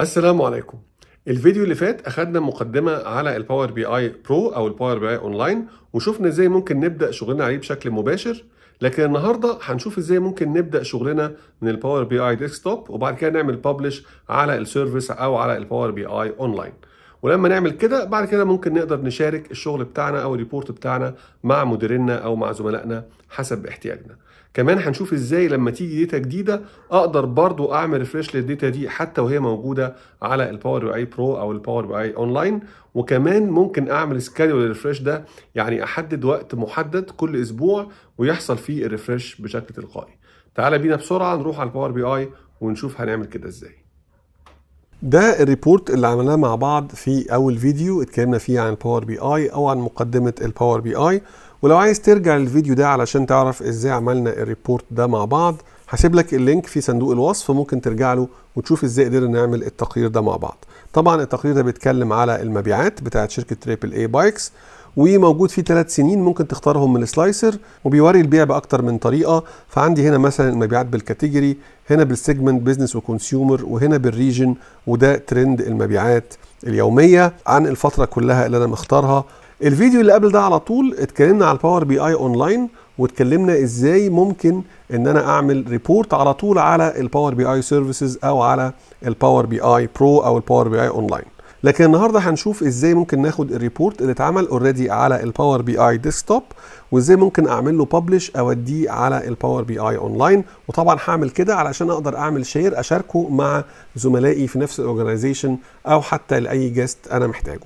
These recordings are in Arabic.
السلام عليكم. الفيديو اللي فات اخدنا مقدمة على ال Power BI Pro أو ال Power BI Online وشفنا إزاي ممكن نبدأ شغلنا عليه بشكل مباشر. لكن النهارده هنشوف إزاي ممكن نبدأ شغلنا من ال Power BI Desktop وبعد كده نعمل publish على ال service أو على ال Power BI Online ولما نعمل كده بعد كده ممكن نقدر نشارك الشغل بتاعنا أو ال report بتاعنا مع مديريننا أو مع زملائنا حسب احتياجنا. كمان هنشوف إزاي لما تيجي data جديدة أقدر برضو أعمل refresh لل data دي حتى وهي موجودة على ال Power BI Pro أو ال Power BI Online وكمان ممكن أعمل schedule لل refresh ده يعني أحدد وقت محدد كل أسبوع ويحصل فيه ال refresh بشكل تلقائي. تعال بينا بسرعة نروح على ال Power BI ونشوف هنعمل كده إزاي. ده ال report اللي عملناه مع بعض في أول فيديو اتكلمنا فيه عن ال Power BI أو عن مقدمة ال Power BI ولو عايز ترجع للفيديو ده علشان تعرف إزاي عملنا ال report ده مع بعض هسيب لك ال link في صندوق الوصف ممكن ترجع له وتشوف إزاي قدرنا نعمل التقرير ده مع بعض. طبعا التقرير ده بيتكلم على المبيعات بتاعه شركة Triple A Bikes وموجود فيه ثلاث سنين ممكن تختارهم من ال slicer وبيوري البيع بأكتر من طريقة. فعندي هنا مثلا المبيعات بال category هنا بال segment business و consumer وهنا بال region وده ترند المبيعات اليومية عن الفترة كلها اللي أنا مختارها. الفيديو اللي قبل ده على طول اتكلمنا على ال Power BI Online واتكلمنا إزاي ممكن إن أنا أعمل report على طول على ال Power BI services أو على ال Power BI Pro أو ال Power BI Online لكن النهارده هنشوف إزاي ممكن ناخد ال report اللي اتعمل already على ال Power BI Desktop وازاي ممكن اعمل له publish اوديه على ال Power BI Online وطبعا هعمل كده علشان أقدر اعمل share اشاركه مع زملائي في نفس ال organization أو حتى لأي guest أنا محتاجه.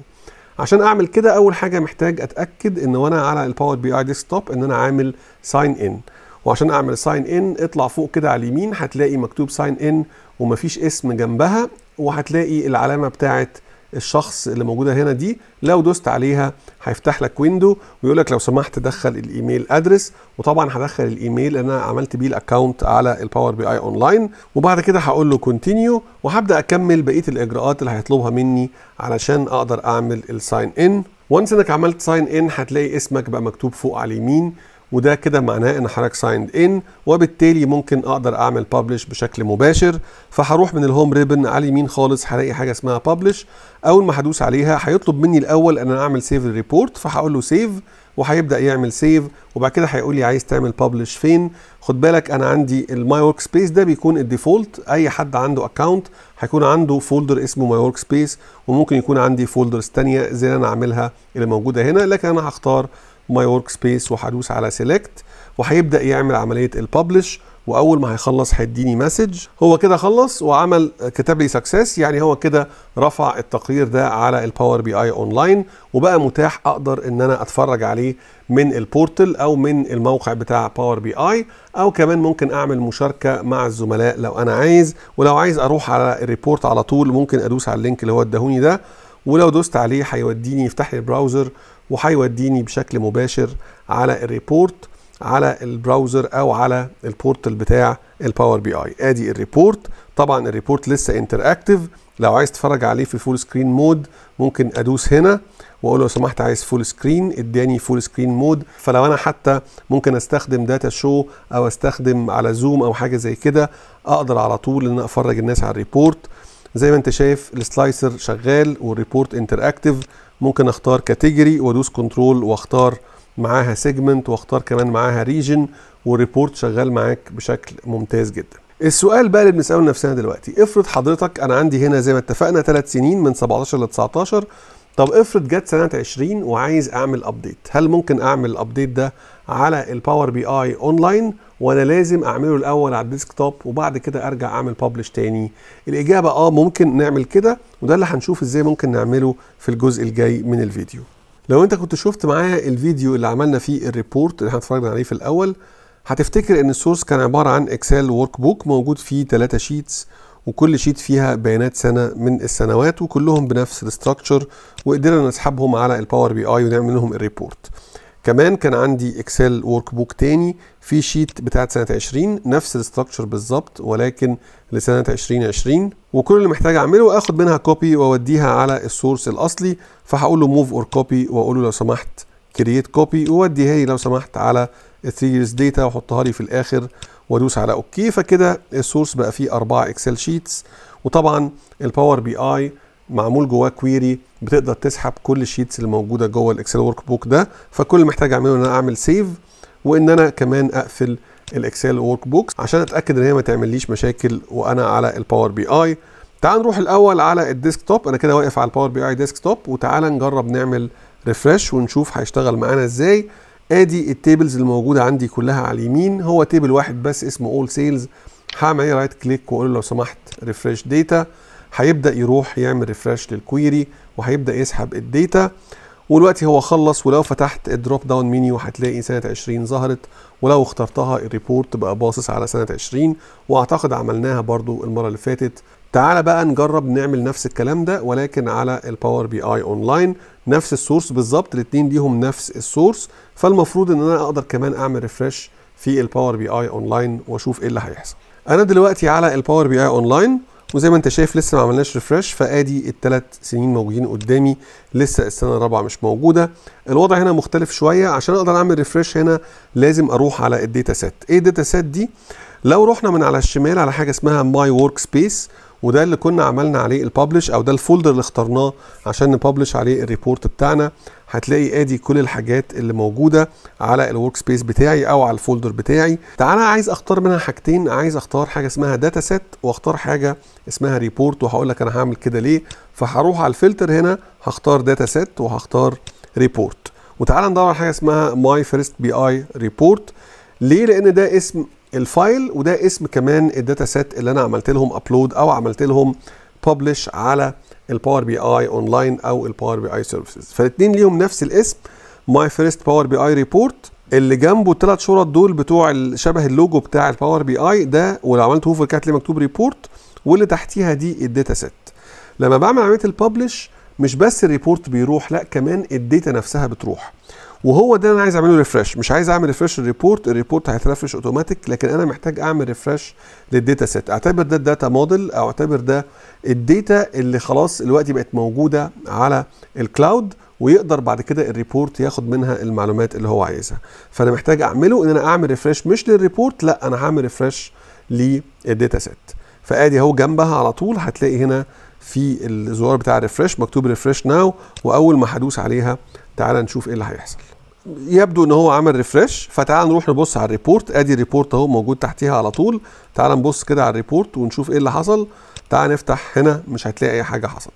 عشان أعمل كده أول حاجة محتاج أتأكد إن وأنا على ال Power BI Desktop إن أنا عامل sign in وعشان أعمل sign in اطلع فوق كده على اليمين هتلاقي مكتوب sign in ومفيش اسم جنبها وهتلاقي العلامة بتاعت الشخص اللي موجودة هنا دي لو دوست عليها هيفتح لك window ويقول لك لو سمحت دخل ال email address وطبعا هدخل الإيميل اللي أنا عملت بيه ال account على ال Power BI Online وبعد كده هقول له continue وهبدأ أكمل بقية الإجراءات اللي هيطلبها مني علشان أقدر أعمل ال sign in و once إنك عملت sign in هتلاقي اسمك بقى مكتوب فوق على اليمين. وده كده معناه إن حضرتك signed in وبالتالي ممكن أقدر أعمل publish بشكل مباشر. فهروح من ال home ribbon على اليمين خالص هلاقي حاجة اسمها publish أول ما هدوس عليها هيطلب مني الأول إن أنا أعمل save ال report فهقول له save وهيبدأ يعمل save وبعد كده هيقول لي عايز تعمل publish فين. خد بالك أنا عندي ال my workspace ده بيكون ال default أي حد عنده account هيكون عنده folder اسمه my workspace وممكن يكون عندي folders ثانية زي اللي أنا عاملها اللي موجودة هنا لكن أنا هختار my workspace وهدوس على select وهيبدأ يعمل عملية ال publish وأول ما هيخلص هيديني message هو كده خلص وعمل كتب لي success يعني هو كده رفع التقرير ده على ال Power BI Online وبقى متاح أقدر إن أنا أتفرج عليه من ال portal أو من الموقع بتاع Power BI أو كمان ممكن أعمل مشاركة مع الزملاء لو أنا عايز ولو عايز أروح على ال report على طول ممكن أدوس على ال link اللي هو اداهوني ده ولو دوست عليه هيوديني يفتح لي ال browser وهيوديني بشكل مباشر على ال report على ال browser أو على ال portal بتاع ال Power BI آدي ال report. طبعا ال report لسه interactive لو عايز تتفرج عليه في full screen mode ممكن أدوس هنا وأقول لو سمحت عايز full screen إداني full screen mode فلو أنا حتى ممكن أستخدم data show أو أستخدم على Zoom أو حاجة زي كده أقدر على طول إن أفرج الناس على ال report. زي ما انت شايف ال slicer شغال وال report interactive ممكن أختار category وأدوس control وأختار معاها segment وأختار كمان معاها region وال report شغال معاك بشكل ممتاز جدا. السؤال بقى اللي بنسأله لنفسنا دلوقتي افرض حضرتك أنا عندي هنا زي ما اتفقنا ثلاث سنين من 17 ل 19 طب افرض جت سنة 20 وعايز أعمل update هل ممكن أعمل ال update ده على ال Power BI online وأنا لازم اعمله الأول على ال desktop وبعد كده ارجع اعمل publish تاني. الاجابة آه ممكن نعمل كده وده اللي هنشوف إزاي ممكن نعمله في الجزء الجاي من الفيديو. لو انت كنت شفت معايا الفيديو اللي عملنا فيه ال report اللي إحنا اتفرجنا عليه في الأول هتفتكر إن ال source كان عبارة عن Excel workbook موجود فيه ثلاثة sheets وكل sheet فيها بيانات سنة من السنوات وكلهم بنفس ال structure وقدرنا نسحبهم على ال Power BI ونعمل لهم ال report كمان كان عندي Excel workbook تاني في sheet بتاعت سنة 20 نفس ال structure بالظبط ولكن لسنة 2020 وكل اللي محتاج أعمله آخد منها copy وأوديها على ال source الأصلي فهقول له move or copy وأقول له لو سمحت create copy ووديها لي لو سمحت على 3 years data وأحطها لي في الآخر وأدوس على OK فكده ال source بقى فيه أربعة Excel sheets وطبعا ال Power BI معمول جواه query بتقدر تسحب كل ال sheets اللي موجوده جوه ال Excel workbook ده فكل اللي محتاج أعمله إن أنا أعمل save وإن أنا كمان أقفل ال Excel workbooks عشان أتأكد إن هي ما تعمليش مشاكل وأنا على ال Power BI تعال نروح الأول على ال desktop أنا كده واقف على ال Power BI desktop وتعالى نجرب نعمل refresh ونشوف هيشتغل معانا إزاي. آدي ال tables الموجودة عندي كلها على اليمين هو table واحد بس اسمه All Sales هعمل إيه right click وأقول له لو سمحت refresh data هيبدأ يروح يعمل refresh لل query وهيبدأ يسحب ال data. ودلوقتي هو خلص ولو فتحت ال drop down menu هتلاقي سنة 20 ظهرت. ولو اخترتها ال report بقى باصص على سنة 20 وأعتقد عملناها برضو المرة اللي فاتت. تعالى بقى نجرب نعمل نفس الكلام ده ولكن على ال Power BI online نفس ال source بالظبط الاثنين ليهم نفس ال source فالمفروض إن أنا أقدر كمان أعمل refresh في ال Power BI online وأشوف إيه اللي هيحصل. أنا دلوقتي على ال Power BI online وزي ما انت شايف لسه ما عملناش refresh فآدي الثلاث سنين موجودين قدامي. لسه السنة الرابعة مش موجودة. الوضع هنا مختلف شوية. عشان أقدر أعمل refresh هنا لازم أروح على ال data set إيه ال data set دي؟ لو رحنا من على الشمال على حاجة اسمها My workspace وده اللي كنا عملنا عليه ال publish أو ده ال folder اللي اخترناه عشان ن publish عليه ال report بتاعنا. هتلاقي آدي كل الحاجات اللي موجودة على ال workspace بتاعي أو على ال folder بتاعي. تعالى عايز أختار منها حاجتين. عايز أختار حاجة اسمها data set وأختار حاجة اسمها report وهقول لك أنا هعمل كده ليه. فهروح على الفلتر هنا هختار data set وهختار report وتعالى ندور على حاجة اسمها My First BI Report ليه؟ لأن ده اسم ال file وده اسم كمان ال data set اللي أنا عملت لهم upload أو عملت لهم publish على ال Power BI online أو ال Power BI services فالاثنين ليهم نفس الاسم. My First Power BI Report اللي جنبه الثلاث شرط دول بتوع شبه اللوجو بتاع ال Power BI ده ولو عملت hover كانت لي مكتوب report واللي تحتيها دي ال data set. لما بعمل عمليه ال publish مش بس ال report بيروح لأ كمان ال data نفسها بتروح. وهو ده أنا عايز اعمله refresh مش عايز اعمل refresh ال report ال report هيت refresh automatic لكن أنا محتاج اعمل refresh لل data set اعتبر ده ال data model أو اعتبر ده ال data اللي خلاص دلوقتي بقت موجودة على ال cloud ويقدر بعد كده ال report ياخد منها المعلومات اللي هو عايزها. فأنا محتاج أعمله إن أنا أعمل refresh مش لل report لا أنا هعمل refresh لل data set فأدي أهو جنبها على طول هتلاقي هنا في الزرار بتاع refresh مكتوب refresh now وأول ما هدوس عليها تعال نشوف إيه اللي هيحصل. يبدو إن هو عمل refresh فتعال نروح نبص على ال report أدي ال report أهو موجود تحتيها على طول. تعال نبص كده على ال report ونشوف إيه اللي حصل. تعال نفتح هنا مش هتلاقي أي حاجة حصلت.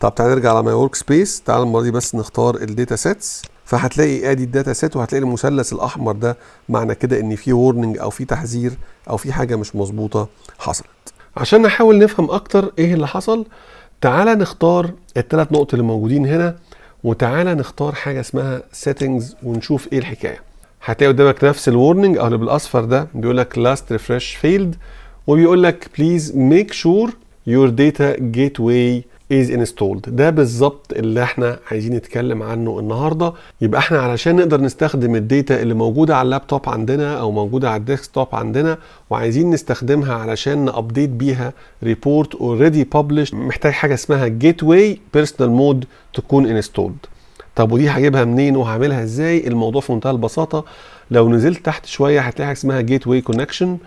طب تعال نرجع على My workspace تعال المرة دي بس نختار ال data sets فهتلاقي أدي ال data set وهتلاقي المثلث الأحمر ده معنى كده إن في warning أو في تحذير أو في حاجة مش مظبوطة حصلت. عشان نحاول نفهم أكتر إيه اللي حصل تعالى نختار الثلاث نقط اللي موجودين هنا. وتعالى نختار حاجة اسمها settings ونشوف إيه الحكاية. هتلاقي قدامك نفس ال warning أو اللي بالاصفر ده بيقول لك last refresh failed وبيقول لك please make sure your data gateway is installed ده بالظبط اللي إحنا عايزين نتكلم عنه النهارده. يبقى إحنا علشان نقدر نستخدم ال data اللي موجودة على اللابتوب عندنا أو موجودة على ال desktop عندنا وعايزين نستخدمها علشان ن update بيها report already publish محتاج حاجة اسمها gateway personal mode تكون installed طب ودي هجيبها منين وهعملها إزاي؟ الموضوع في منتهى البساطة. لو نزلت تحت شوية هتلاقي حاجة اسمها gateway connection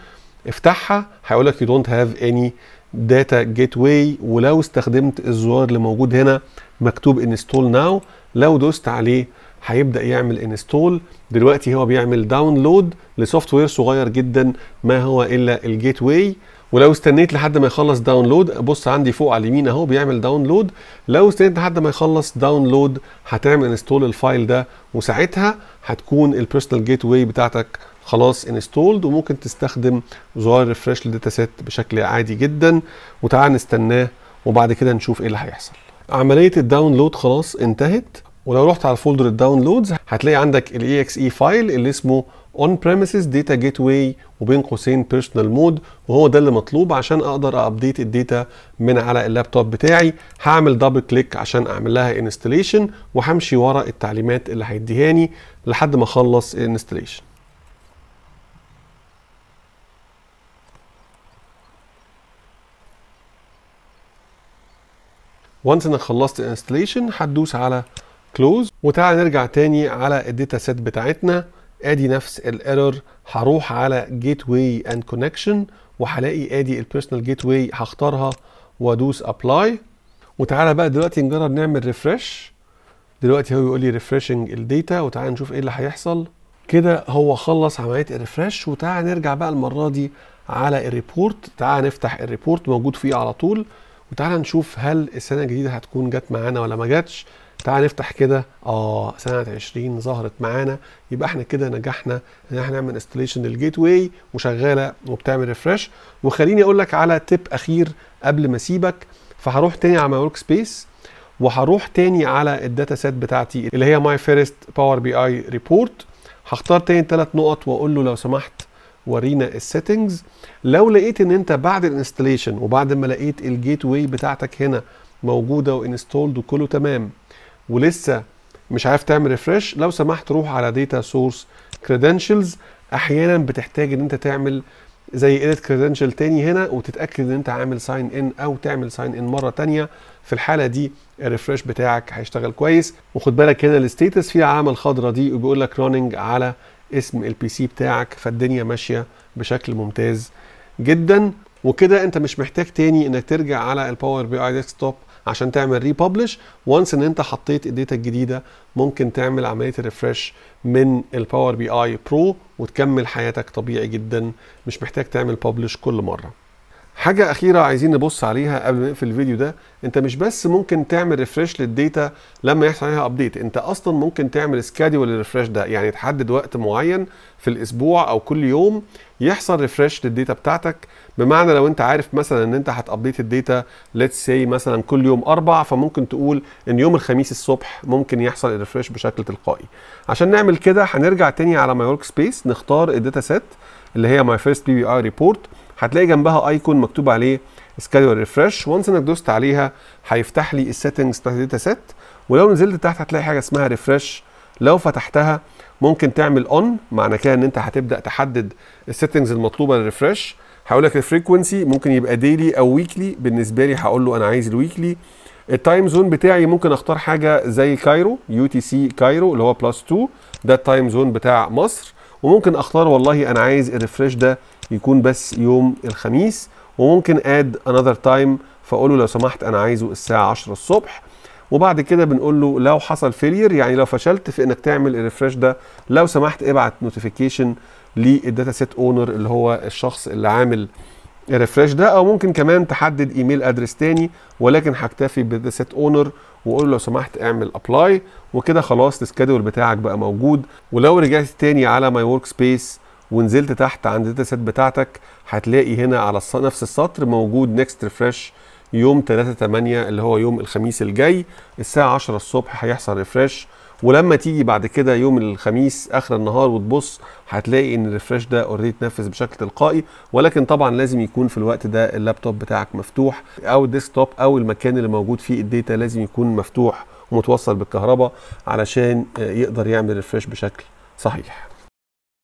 افتحها هيقول لك you don't have any data gateway ولو استخدمت الزرار اللي موجود هنا مكتوب install now لو دوست عليه هيبدأ يعمل install دلوقتي هو بيعمل download ل software صغير جدا ما هو إلا ال gateway ولو استنيت لحد ما يخلص download بص عندي فوق على اليمين أهو بيعمل download لو استنيت لحد ما يخلص download هتعمل install ال file ده. وساعتها هتكون ال personal gateway بتاعتك خلاص installed وممكن تستخدم زرار refresh لل data set بشكل عادي جدا. وتعال نستناه وبعد كده نشوف إيه اللي هيحصل. عملية ال download خلاص انتهت. ولو رحت على folder ال downloads هتلاقي عندك ال EXE file اللي اسمه on-premises data gateway وبين قوسين personal mode وهو ده اللي مطلوب عشان أقدر update ال data من على اللابتوب بتاعي. هعمل double click عشان أعمل لها installation وهمشي ورا التعليمات اللي هيديهاني لحد ما أخلص ال installation و once إنك خلصت ال installation هتدوس على close وتعالى نرجع تاني على ال data set بتاعتنا. آدي نفس ال error هروح على gateway and connection وهلاقي آدي ال personal gateway هختارها وأدوس apply وتعالى بقى دلوقتي نجرب نعمل refresh دلوقتي هو بيقول لي refreshing ال data وتعالى نشوف إيه اللي هيحصل. كده هو خلص عملية ال refresh وتعالى نرجع بقى المرة دي على ال report تعالى نفتح ال report موجود فيه على طول. وتعالى نشوف هل السنة الجديدة هتكون جت معانا ولا ما جاتش. تعال نفتح كده. آه سنة 20 ظهرت معانا. يبقى إحنا كده نجحنا إن إحنا نعمل installation لل gateway وشغالة وبتعمل refresh وخليني أقول لك على تip أخير قبل ما أسيبك. فهروح تاني على my workspace وهروح تاني على ال data set بتاعتي اللي هي my first Power BI report هختار تاني ثلاث نقط وأقول له لو سمحت ورينا ال settings لو لقيت إن أنت بعد ال installation وبعد ما لقيت ال gateway بتاعتك هنا موجودة و installed وكله تمام ولسه مش عارف تعمل refresh لو سمحت روح على data source credentials أحيانا بتحتاج إن أنت تعمل زي edit credential تاني هنا وتتأكد إن أنت عامل sign in أو تعمل sign in مرة تانية. في الحالة دي ال refresh بتاعك هيشتغل كويس. وخد بالك هنا ال status في العلامه الخضراء دي وبيقول لك running على اسم ال PC بتاعك فالدنيا ماشية بشكل ممتاز جدا. وكده أنت مش محتاج تاني إنك ترجع على ال Power BI Desktop عشان تعمل republish و once إن أنت حطيت ال data الجديدة ممكن تعمل عملية ال refresh من ال Power BI Pro وتكمل حياتك طبيعي جدا. مش محتاج تعمل publish كل مرة. حاجة أخيرة عايزين نبص عليها قبل ما نقفل الفيديو ده، أنت مش بس ممكن تعمل refresh لل data لما يحصل عليها update، أنت أصلا ممكن تعمل schedule لل refresh ده، يعني تحدد وقت معين في الأسبوع أو كل يوم يحصل refresh لل data بتاعتك، بمعنى لو أنت عارف مثلا إن أنت هت update ال data let's say مثلا كل يوم أربع فممكن تقول إن يوم الخميس الصبح ممكن يحصل ال refresh بشكل تلقائي. عشان نعمل كده هنرجع تاني على my workspace نختار ال data set اللي هي my first PBI report هتلاقي جنبها icon مكتوب عليه schedule refresh و once انك دوست عليها هيفتح لي ال settings بتاعت ال data set ولو نزلت تحت هتلاقي حاجة اسمها refresh لو فتحتها ممكن تعمل on معنى كده إن أنت هتبدأ تحدد ال settings المطلوبة لل refresh هقول لك ال frequency ممكن يبقى daily أو weekly بالنسبة لي هقول له أنا عايز ال weekly ال time zone بتاعي ممكن أختار حاجة زي Cairo UTC Cairo اللي هو plus 2 ده ال time zone بتاع مصر. وممكن أختار والله أنا عايز ال refresh ده يكون بس يوم الخميس وممكن add another time فاقول له لو سمحت أنا عايزه الساعة 10 الصبح. وبعد كده بنقول له لو حصل failure يعني لو فشلت في إنك تعمل ال refresh ده لو سمحت ابعت notification لل data set owner اللي هو الشخص اللي عامل ال refresh ده أو ممكن كمان تحدد email address تاني ولكن هكتفي بال data set owner واقول له لو سمحت اعمل apply وكده خلاص ال schedule بتاعك بقى موجود. ولو رجعت تاني على my workspace ونزلت تحت عند ال data set بتاعتك هتلاقي هنا على نفس السطر موجود next refresh يوم 3 8 اللي هو يوم الخميس الجاي الساعة 10 الصبح هيحصل refresh ولما تيجي بعد كده يوم الخميس آخر النهار وتبص هتلاقي إن ال refresh ده already اتنفذ بشكل تلقائي. ولكن طبعا لازم يكون في الوقت ده اللابتوب بتاعك مفتوح أو ال desktop أو المكان اللي موجود فيه ال data لازم يكون مفتوح ومتوصل بالكهرباء علشان يقدر يعمل ريفرش بشكل صحيح.